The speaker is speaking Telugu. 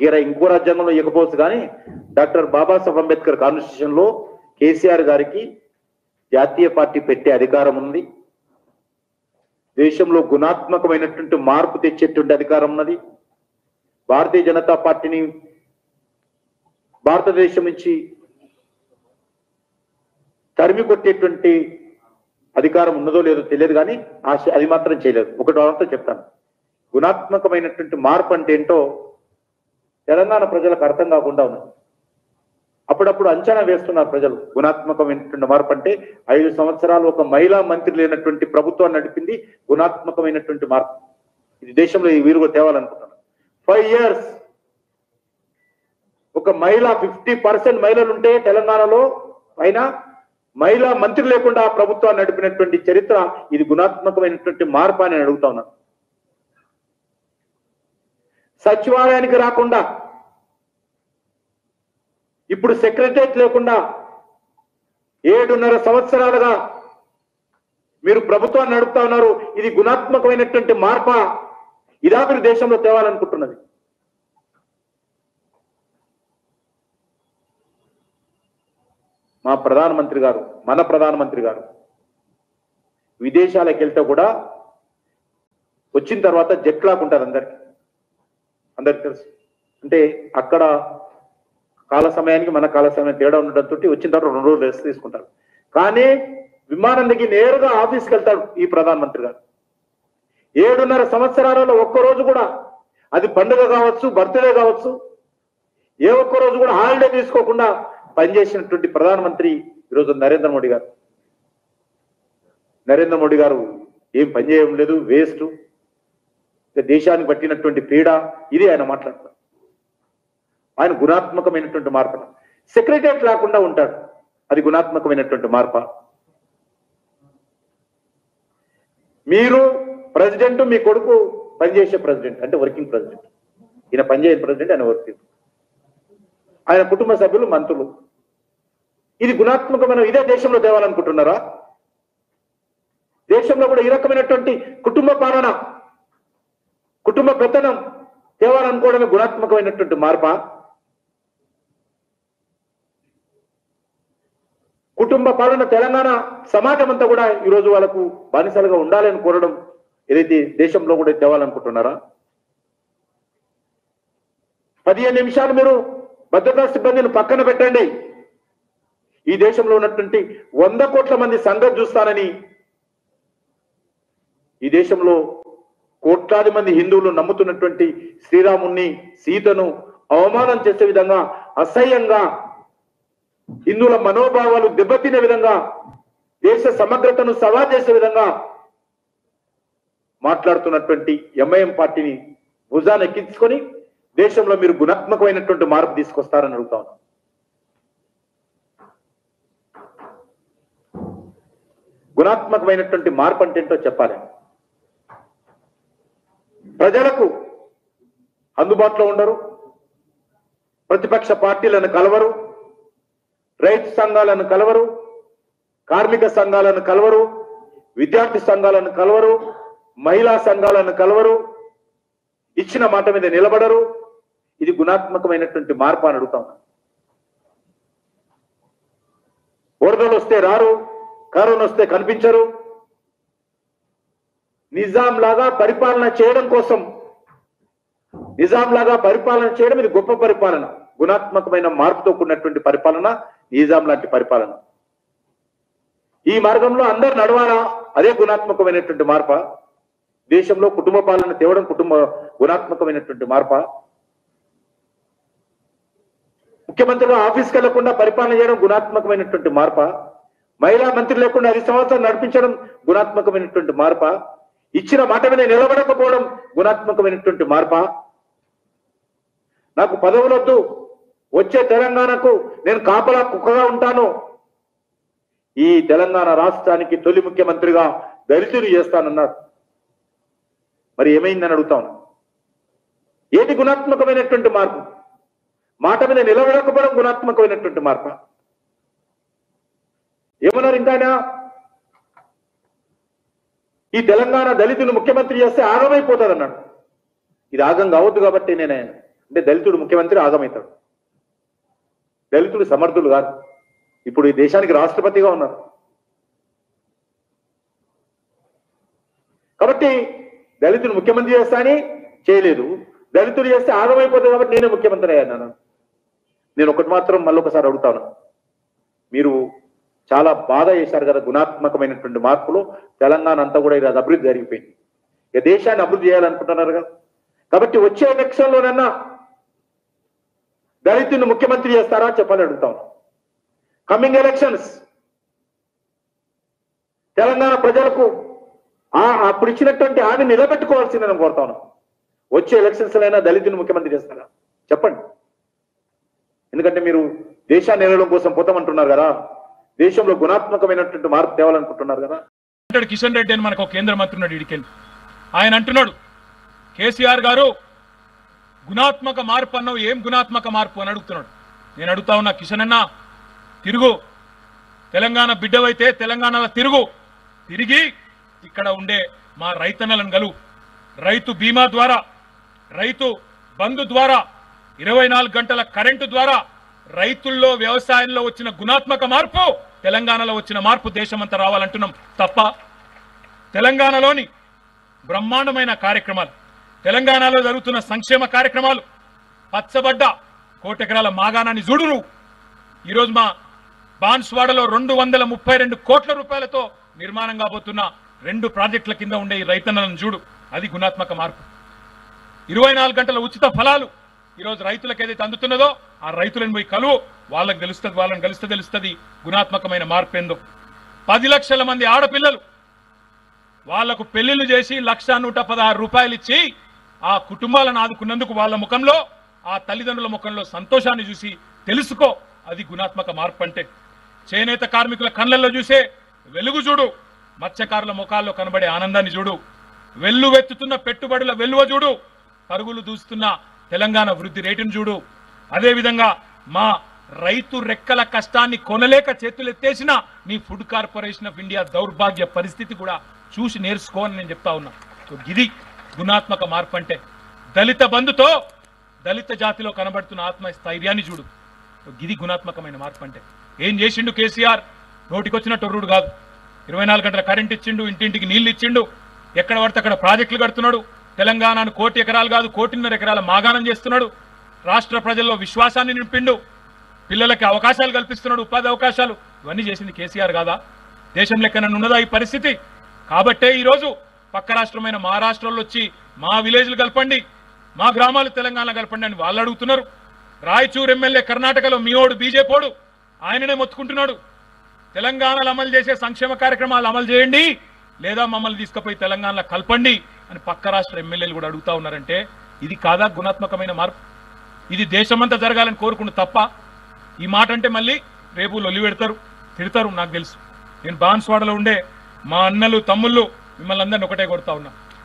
గీర ఇంకో రాజ్యాంగంలో ఇవ్వకపోవచ్చు కానీ డాక్టర్ బాబాసాహెబ్ అంబేద్కర్ కాన్స్టిట్యూషన్లో కేసీఆర్ గారికి జాతీయ పార్టీ పెట్టే అధికారం ఉంది దేశంలో గుణాత్మకమైనటువంటి మార్పు తెచ్చేటువంటి అధికారం ఉన్నది. భారతీయ జనతా పార్టీని భారతదేశం నుంచి తరిమి కొట్టేటువంటి అధికారం ఉన్నదో లేదో తెలియదు కానీ అది మాత్రం చేయలేదు. ఒకటి వారంతో చెప్తాను. గుణాత్మకమైనటువంటి మార్పు అంటే ఏంటో తెలంగాణ ప్రజలకు అర్థం కాకుండా ఉన్నది అప్పుడప్పుడు అంచనా వేస్తున్నారు ప్రజలు. గుణాత్మకమైనటువంటి మార్పు అంటే ఐదు సంవత్సరాలు ఒక మహిళా మంత్రి లేనటువంటి ప్రభుత్వం నడిపింది గుణాత్మకమైనటువంటి మార్పు. ఇది దేశంలో ఈ వీరుగా తేవాలనుకుంటున్నాను. ఫైవ్ ఇయర్స్ ఒక మహిళ ఫిఫ్టీ పర్సెంట్ మహిళలు ఉంటే తెలంగాణలో పైన మహిళా మంత్రి లేకుండా ఆ ప్రభుత్వాన్ని నడిపినటువంటి చరిత్ర ఇది గుణాత్మకమైనటువంటి మార్పు అని అడుగుతా ఉన్నాను. సచివాలయానికి రాకుండా ఇప్పుడు సెక్రటరేట్ లేకుండా ఏడున్నర సంవత్సరాలుగా మీరు ప్రభుత్వాన్ని నడుపుతా ఉన్నారు. ఇది గుణాత్మకమైనటువంటి మార్ప. ఇదా మీరు దేశంలో తేవాలనుకుంటున్నది. మా ప్రధానమంత్రి గారు మన ప్రధానమంత్రి గారు విదేశాలకు వెళ్తే కూడా వచ్చిన తర్వాత జెట్ అందరికీ. అందరికి తెలుసు. అంటే అక్కడ కాల సమయానికి మన కాల సమయం తేడా ఉండడంతో వచ్చిన తర్వాత రెండు రోజులు రెస్ట్ తీసుకుంటారు. కానీ విమానం దిగి నేరుగా ఆఫీస్కి వెళ్తాడు ఈ ప్రధానమంత్రి గారు. ఏడున్నర సంవత్సరాలలో ఒక్క రోజు కూడా అది పండుగ కావచ్చు బర్త్డే కావచ్చు ఏ ఒక్క రోజు కూడా హాలిడే తీసుకోకుండా పనిచేసినటువంటి ప్రధానమంత్రి ఈరోజు నరేంద్ర మోడీ గారు. నరేంద్ర మోడీ గారు ఏం పని చేయడం లేదు వేస్ట్ దేశాన్ని పట్టినటువంటి పీడ ఇది ఆయన మాట్లాడతారు ఆయన గుణాత్మకమైనటువంటి మార్పు. సెక్రటరీ లేకుండా ఉంటాడు. అది గుణాత్మకమైనటువంటి మార్ప. మీరు ప్రెసిడెంట్ మీ కొడుకు పనిచేసే ప్రెసిడెంట్ అంటే వర్కింగ్ ప్రెసిడెంట్. ఈయన పనిచేయని ప్రెసిడెంట్ ఆయన వర్కింగ్ ఆయన కుటుంబ సభ్యులు మంత్రులు. ఇది గుణాత్మకమైన ఇదే దేశంలో తేవాలనుకుంటున్నారా? దేశంలో కూడా ఈ రకమైనటువంటి కుటుంబ పాలన కుటుంబ పెత్తనం తేవాలనుకోవడమే గుణాత్మకమైనటువంటి మార్ప? కుటుంబ పాలన తెలంగాణ సమాజం అంతా కూడా ఈరోజు వాళ్ళకు బానిసలుగా ఉండాలని కోరడం ఏదైతే దేశంలో కూడా తేవాలనుకుంటున్నారా? పదిహేను నిమిషాలు మీరు భద్రతా సిబ్బందిని పక్కన పెట్టండి. ఈ దేశంలో ఉన్నటువంటి వంద కోట్ల మంది సంఘం చూస్తానని ఈ దేశంలో కోట్లాది మంది హిందువులు నమ్ముతున్నటువంటి శ్రీరాముణ్ణి సీతను అవమానం చేసే విధంగా అసహ్యంగా హిందువుల మనోభావాలు దెబ్బతినే విధంగా దేశ సమగ్రతను సవా చేసే విధంగా మాట్లాడుతున్నటువంటి ఎంఐఎం పార్టీని భుజాన్ని ఎక్కించుకొని దేశంలో మీరు గుణాత్మకమైనటువంటి మార్పు తీసుకొస్తారని అడుగుతా ఉన్నాం. గుణాత్మకమైనటువంటి మార్పు అంటే ఏంటో చెప్పాలి. ప్రజలకు అందుబాటులో ఉండరు. ప్రతిపక్ష పార్టీలను కలవరు. రైతు సంఘాలను కలవరు. కార్మిక సంఘాలను కలవరు. విద్యార్థి సంఘాలను కలవరు. మహిళా సంఘాలను కలవరు. ఇచ్చిన మాట మీద నిలబడరు. ఇది గుణాత్మకమైనటువంటి మార్పు అని అడుగుతాం వరదలు వస్తే రారు కరోనా వస్తే కనిపించరు. నిజాం లాగా పరిపాలన చేయడం కోసం. నిజాం లాగా పరిపాలన చేయడం ఇది గొప్ప పరిపాలన. గుణాత్మకమైన మార్పుతో కూడినటువంటి పరిపాలన నిజాం లాంటి పరిపాలన. ఈ మార్గంలో అందరు నడవాలా అదే గుణాత్మకమైనటువంటి మార్ప. దేశంలో కుటుంబ పాలన తేవడం కుటుంబ గుణాత్మకమైనటువంటి మార్ప. ముఖ్యమంత్రిగా ఆఫీస్కి వెళ్ళకుండా పరిపాలన చేయడం గుణాత్మకమైనటువంటి మార్ప. మహిళా మంత్రి లేకుండా ఐదు సంవత్సరాలు నడిపించడం గుణాత్మకమైనటువంటి మార్ప. ఇచ్చిన మాట మీద నిలబడకపోవడం గుణాత్మకమైనటువంటి మార్ప? నాకు పదవులొద్దు. వచ్చే తెలంగాణకు నేను కాపలా కుక్కగా ఉంటాను. ఈ తెలంగాణ రాష్ట్రానికి తొలి ముఖ్యమంత్రిగా దళితులు చేస్తానన్నారు. మరి ఏమైందని అడుగుతాను ఏది గుణాత్మకమైనటువంటి మార్పు? మాట మీద నిలబడకపోవడం గుణాత్మకమైనటువంటి మార్పు? ఏమన్నారు ఇంకా ఈ తెలంగాణ దళితులు ముఖ్యమంత్రి చేస్తే ఆగమైపోతుంది అన్నాడు ఇది ఆగం కావద్దు కాబట్టి నేనే అంటే దళితుడు ముఖ్యమంత్రి ఆగమవుతాడు దళితుడు సమర్థులు కాదు. ఇప్పుడు ఈ దేశానికి రాష్ట్రపతిగా ఉన్నారు. కాబట్టి దళితుడు ముఖ్యమంత్రి చేస్తా అని చేయలేదు. దళితుడు చేస్తే ఆగమైపోతుంది కాబట్టి నేనే ముఖ్యమంత్రి అయ్యాను నేను ఒకటి మాత్రం మళ్ళీ ఒకసారి అడుగుతాను. మీరు చాలా బాధ చేశారు కదా గుణాత్మకమైనటువంటి మార్పులు. తెలంగాణ అంతా కూడా ఈరోజు అభివృద్ధి జరిగిపోయింది. ఇక దేశాన్ని అభివృద్ధి చేయాలనుకుంటున్నారు కదా. కాబట్టి వచ్చే ఎలక్షన్లోనన్నా దళితుని ముఖ్యమంత్రి చేస్తారా చెప్పని అడుగుతాం కమింగ్ ఎలక్షన్స్ తెలంగాణ ప్రజలకు ఆ అప్పుడు ఇచ్చినటువంటి హామీ నిలబెట్టుకోవాల్సిందని నేను కోరుతాను వచ్చే ఎలక్షన్స్ అయినా దళితుని ముఖ్యమంత్రి చేస్తారా? చెప్పండి. ఎందుకంటే మీరు దేశాన్ని నిలవడం కోసం పోతామంటున్నారు కదా. దేశంలో గుణాత్మకమైనటువంటి మార్పు తేవాలనుకుంటున్నారు కదా? అంటాడు కిషన్ రెడ్డి అని మనకు ఒక కేంద్ర మంత్రి ఉన్నాడు ఇడికెళ్ళి ఆయన అంటున్నాడు కేసీఆర్ గారు గుణాత్మక మార్పు అన్నావు ఏం గుణాత్మక మార్పు అని అడుగుతున్నాడు. నేను అడుగుతా ఉన్నా కిషన్ అన్న తిరుగు. తెలంగాణ బిడ్డవైతే తెలంగాణలో తిరుగు. తిరిగి ఇక్కడ ఉండే మా రైతన్నలను గలు రైతు బీమా ద్వారా రైతు బంధు ద్వారా ఇరవై నాలుగు గంటల కరెంటు ద్వారా రైతుల్లో వ్యవసాయంలో వచ్చిన గుణాత్మక మార్పు తెలంగాణలో వచ్చిన మార్పు దేశమంతా రావాలంటున్నాం తప్ప తెలంగాణలోని బ్రహ్మాండమైన కార్యక్రమాలు తెలంగాణలో జరుగుతున్న సంక్షేమ కార్యక్రమాలు పచ్చబడ్డ కోటెకరాల మాగాణాన్ని చూడు నువ్వు ఈరోజు మా బాన్స్వాడలో రెండు వందల ముప్పై రెండు కోట్ల రూపాయలతో నిర్మాణం కాబోతున్న రెండు ప్రాజెక్టుల కింద ఉండే ఈ రైతన్నలను చూడు. అది గుణాత్మక మార్పు. ఇరవై నాలుగు గంటల ఉచిత ఫలాలు ఈరోజు రైతులకు ఏదైతే అందుతున్నదో ఆ రైతులను పోయి కలువు. వాళ్ళకి తెలుస్తుంది వాళ్ళని కలిస్తే తెలుస్తుంది. గుణాత్మకమైన మార్పు ఏందో. పది లక్షల మంది ఆడపిల్లలు. వాళ్ళకు పెళ్ళిళ్ళు చేసి లక్ష నూట పదహారు రూపాయలు ఇచ్చి ఆ కుటుంబాలను ఆదుకున్నందుకు వాళ్ళ ముఖంలో ఆ తల్లిదండ్రుల ముఖంలో సంతోషాన్ని చూసి తెలుసుకో. అది గుణాత్మక మార్పు అంటే. చేనేత కార్మికుల కళ్ళల్లో చూసే వెలుగు చూడు. మత్స్యకారుల ముఖాల్లో కనబడే ఆనందాన్ని చూడు. వెల్లువెత్తుతున్న పెట్టుబడుల వెల్లువ చూడు. పరుగులు దూస్తున్న తెలంగాణ వృద్ధి రేటును చూడు. అదేవిధంగా మా రైతు రెక్కల కష్టాన్ని కొనలేక చేతులెత్తేసిన నీ ఫుడ్ కార్పొరేషన్ ఆఫ్ ఇండియా దౌర్భాగ్య పరిస్థితి కూడా చూసి నేర్చుకో అని నేను చెప్తా ఉన్నా. ఇది గుణాత్మక మార్పు అంటే దళిత బంధుతో దళిత జాతిలో కనబడుతున్న ఆత్మస్థైర్యాన్ని చూడు. ఇది గుణాత్మకమైన మార్పు అంటే ఏం చేసిండు కేసీఆర్? నోటికొచ్చిన టొర్రుడు కాదు. ఇరవై నాలుగు గంటల కరెంట్ ఇచ్చిండు ఇంటింటికి నీళ్ళు ఇచ్చిండు. ఎక్కడ పడితే అక్కడ ప్రాజెక్టులు కడుతున్నాడు. తెలంగాణను కోటి ఎకరాలు కాదు కోటిన్నర ఎకరాల మాగాణం చేస్తున్నాడు. రాష్ట్ర ప్రజల్లో విశ్వాసాన్ని నింపిండు. పిల్లలకి అవకాశాలు కల్పిస్తున్నాడు ఉపాధి అవకాశాలు. ఇవన్నీ చేసింది కేసీఆర్ కాదా? దేశం లెక్కన ఉన్నదా ఈ పరిస్థితి? కాబట్టే ఈరోజు పక్క రాష్ట్రమైన మహారాష్ట్రలో వచ్చి మా విలేజ్లు కలపండి మా గ్రామాలు తెలంగాణ కలపండి అని వాళ్ళు అడుగుతున్నారు. రాయచూర్ ఎమ్మెల్యే కర్ణాటకలో మీఓడు బీజేపోడు ఆయననే మొత్తుకుంటున్నాడు. తెలంగాణలో అమలు చేసే సంక్షేమ కార్యక్రమాలు అమలు చేయండి లేదా మమ్మల్ని తీసుకుపోయి తెలంగాణలో కలపండి అని పక్క రాష్ట్ర ఎమ్మెల్యేలు కూడా అడుగుతా ఉన్నారంటే ఇది కాదా గుణాత్మకమైన మార్పు? ఇది దేశమంతా జరగాలని కోరుకున్న తప్ప ఈ మాట అంటే మళ్ళీ రేపు లొల్లి పెడతారు తిడతారు నాకు తెలుసు. నేను బాన్స్వాడలో ఉండే మా అన్నలు తమ్ముళ్ళు మిమ్మల్ని అందరిని ఒకటే కొడతా ఉన్నా.